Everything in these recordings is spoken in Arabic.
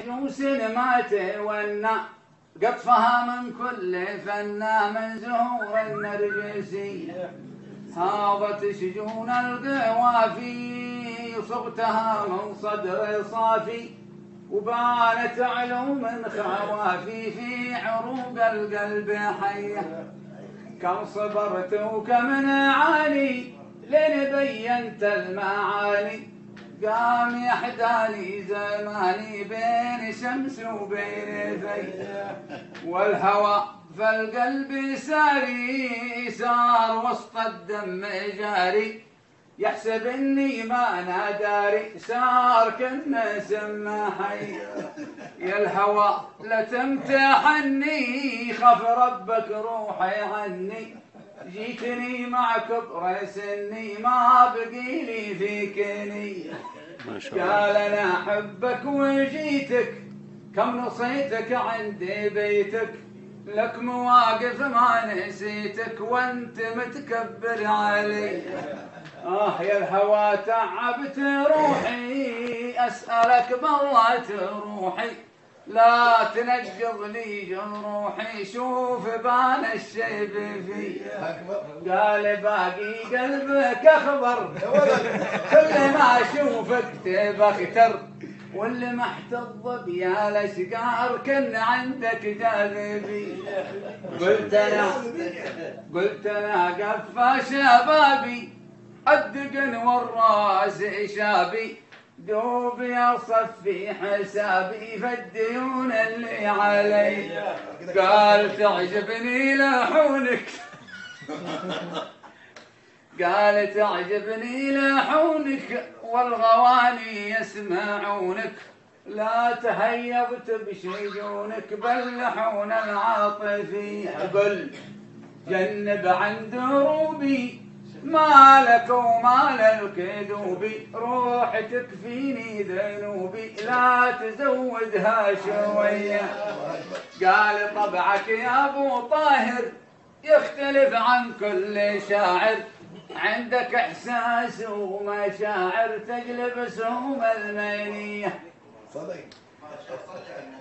عجوس ما تولى قطفها من كل فنا من زهور النرجسي هاضت شجون القوافي صغتها من صدر صافي وبانت علوم خوافي في عروق القلب حيه كم صبرت وكم نعاني لين بينت المعاني قام يحداني زماني بين شمس وبين في والهوى فالقلب ساري سار وسط الدم جاري. يحسب إني ما أنا داري سار كنا سما حي يا الهوى لا تمتحني خاف ربك روحي عني. جيتني مع كبر سني ما بقي لي شاء الله. قال أنا أحبك وجيتك كم نصيتك عندي بيتك؟ لك مواقف ما نسيتك وأنت متكبر علي. آه يا الهوى تعبت روحي أسألك بالله روحي. لا تنقض لي جروحي شوف بان الشيب في. قال باقي قلبك اخبر كل ما أشوفك تبختر واللي محتض بيا الاشقار كن عندك جاذبي. قلت أنا قلت أنا قفا شبابي. الدقن والرأس شابي دوبي أصفي حسابي في الديون اللي علي. قال تعجبني لحونك. قال تعجبني لحونك والغواني يسمعونك. لا تهيبت بشجونك بل لحون العاطفي. قل جنب عن دروبي ما لك وما للكذوبي روح تكفيني ذنوبي. لا تزودها شوية. قال طبعك يا أبو طاهر يختلف عن كل شاعر. عندك إحساس ومشاعر تجلب سهوم المنية.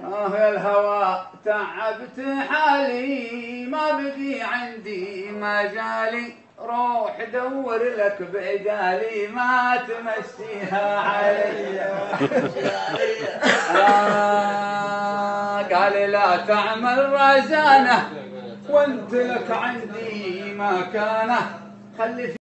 آه يا الهوى تعبت حالي ما بقي عندي مجالي. روح دور لك بدالي ما تمشيها علي. قال لا تعمل رزانة وانت لك عندي مكانة. خلي